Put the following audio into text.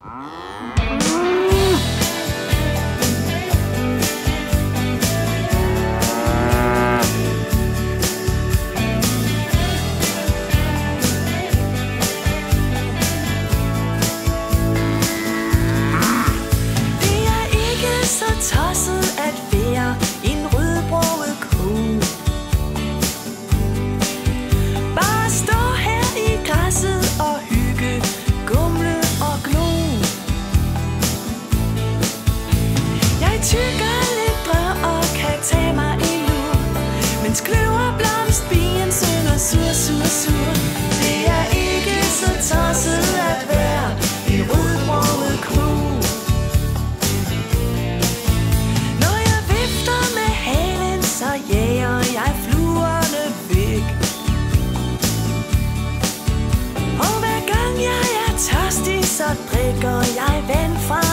Ah. Mens kløverblomstbien synger sur, sur, sur. Det er ikke så tosset at være en rødbroget kro Når jeg vifter med halen, så jager jeg fluerne væk. Og hver gang jeg er tørstig, så drikker jeg vand fra